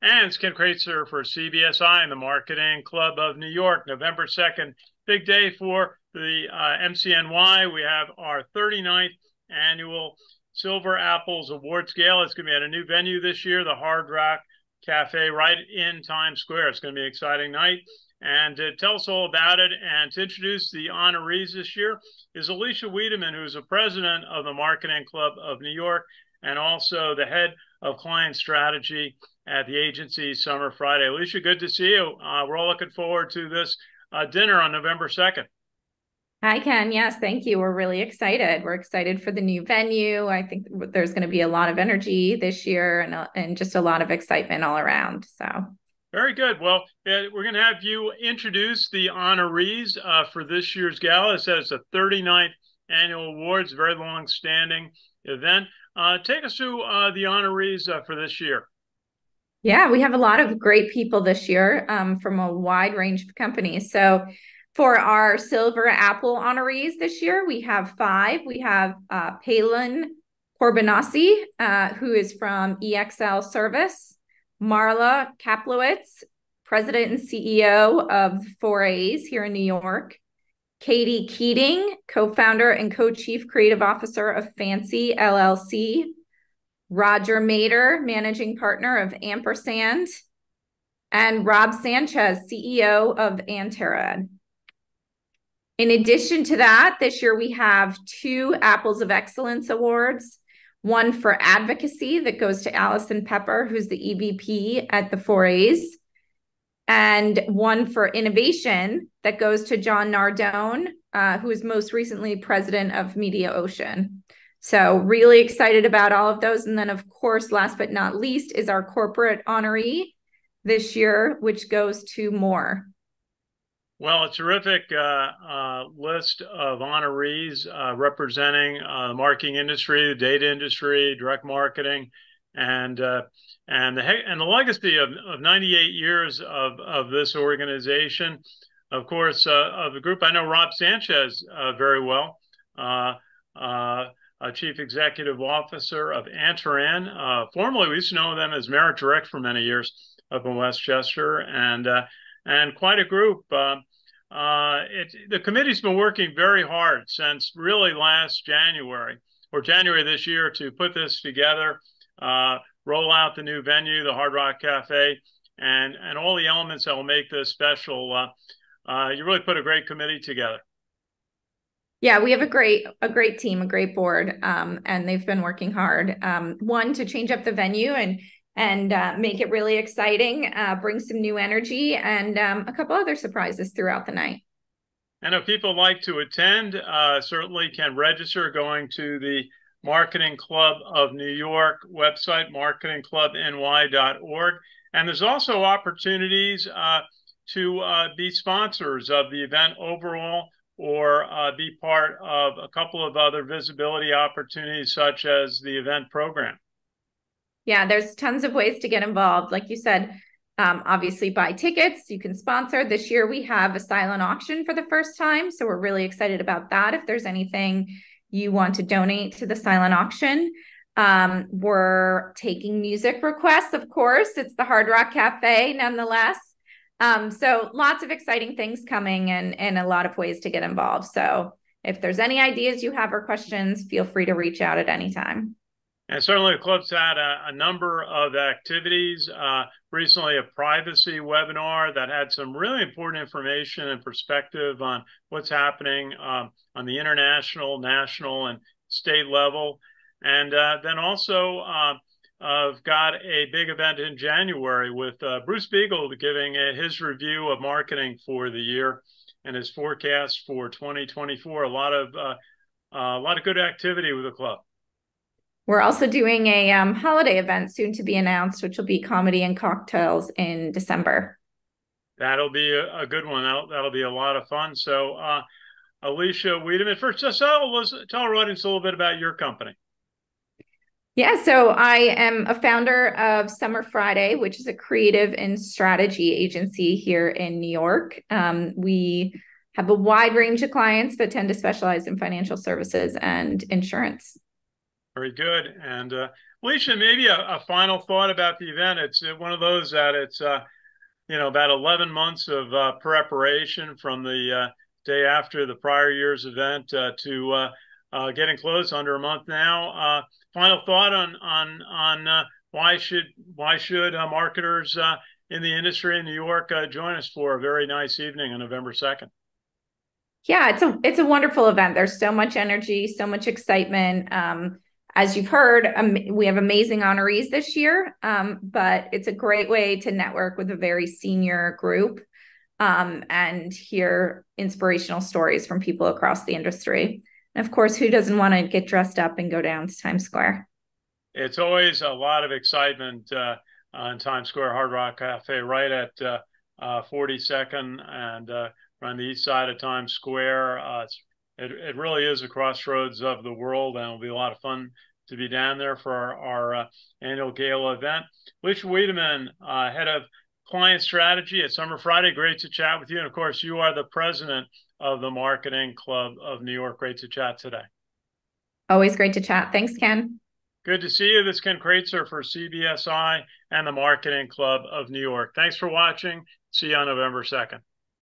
And it's Ken Kraetzer for CBSI and the Marketing Club of New York, November 2nd. Big day for the uh, MCNY. We have our 39th annual Silver Apples Awards Gala. It's going to be at a new venue this year, the Hard Rock Cafe, right in Times Square. It's going to be an exciting night. And to tell us all about it and to introduce the honorees this year is Alicia Wiedemann, who is the president of the Marketing Club of New York and also the head of client strategy at the agency Summer Friday. Alicia, good to see you. Uh, we're all looking forward to this uh, dinner on November 2nd. Hi, Ken. Yes, thank you. We're really excited. We're excited for the new venue. I think there's going to be a lot of energy this year and, uh, and just a lot of excitement all around. So, very good. Well, uh, we're going to have you introduce the honorees uh, for this year's gala. It says the 39th annual awards, very long standing event. Uh, take us through uh, the honorees uh, for this year. Yeah, we have a lot of great people this year um, from a wide range of companies. So, for our Silver Apple honorees this year, we have five. We have uh, Palin uh, who is from EXL Service, Marla Kaplowitz, President and CEO of 4As here in New York, Katie Keating, co founder and co chief creative officer of Fancy LLC, Roger Mader, managing partner of Ampersand, and Rob Sanchez, CEO of Anteriad. In addition to that, this year we have two Apples of Excellence Awards. One for advocacy that goes to Allison Pepper, who's the EVP at the 4As, and one for innovation that goes to John Nardone, uh, who is most recently president of Mediaocean. So, really excited about all of those. And then, of course, last but not least, is our corporate honoree this year, which goes to Moore. Well, a terrific uh, uh, list of honorees uh, representing uh, the marketing industry, the data industry, direct marketing, and uh, and the and the legacy of, of 98 years of, of this organization. Of course, uh, of the group, I know Rob Sanchez very well uh, Chief Executive Officer of Anteriad. Uh, formerly, we used to know them as MeritDirect for many years up in Westchester, and uh, and quite a group. Uh, uh, it, the committee's been working very hard since really last January or January this year to put this together, uh, roll out the new venue, the Hard Rock Cafe, and and all the elements that will make this special. you really put a great committee together. Yeah, we have a great a great team, a great board, um, and they've been working hard. Um, one to change up the venue and and uh, make it really exciting, uh, bring some new energy, and um, a couple other surprises throughout the night. And if people like to attend, uh, certainly can register going to the Marketing Club of New York website, marketingclubny.org. And there's also opportunities uh, to uh, be sponsors of the event overall or uh, be part of a couple of other visibility opportunities, such as the event program. Yeah, there's tons of ways to get involved. Like you said, um, obviously buy tickets, you can sponsor. This year we have a silent auction for the first time. So we're really excited about that. If there's anything you want to donate to the silent auction, um, we're taking music requests, of course. It's the Hard Rock Cafe, nonetheless. Um, so lots of exciting things coming and, and a lot of ways to get involved. So if there's any ideas you have or questions, feel free to reach out at any time. And certainly the club's had a, a number of activities. Uh, recently, a privacy webinar that had some really important information and perspective on what's happening um, on the international, national, and state level. And uh, then also uh, I've got a big event in January with uh, Bruce Biegel giving uh, his review of marketing for the year and his forecast for 2024. A lot of uh, a lot of good activity with the club. We're also doing a um, holiday event soon to be announced, which will be comedy and cocktails in December. That'll be a, a good one. That'll, that'll, be a lot of fun. So, uh, Alicia Wiedemann, first, just tell, tell our audience a little bit about your company. Yeah, so I am a founder of Summer Friday, which is a creative and strategy agency here in New York. Um, we have a wide range of clients, but tend to specialize in financial services and insurance. Very good. And uh, Alicia, maybe a, a, final thought about the event. It's one of those that it's, uh, you know, about 11 months of uh, preparation from the uh, day after the prior year's event uh, to uh, uh, getting close, under a month now. final thought on on on why should why should marketers in the industry in New York join us for a very nice evening on November 2nd? Yeah, it's a it's a wonderful event. There's so much energy, so much excitement. Um, as you've heard, um, we have amazing honorees this year, um, but it's a great way to network with a very senior group um, and hear inspirational stories from people across the industry. And of course, who doesn't want to get dressed up and go down to Times Square? It's always a lot of excitement uh, on Times Square Hard Rock Cafe, right at uh, uh, 42nd and uh, on the east side of Times Square. Uh, it, it really is a crossroads of the world, and it'll be a lot of fun to be down there for our, our uh, annual gala event. Alicia Wiedemann, uh, head of client strategy at Summer Friday. Great to chat with you. And of course, you are the president of the Marketing Club of New York. Great to chat today. Always great to chat. Thanks, Ken. Good to see you. This is Ken Kraetzer for CBSI and the Marketing Club of New York. Thanks for watching. See you on November 2nd.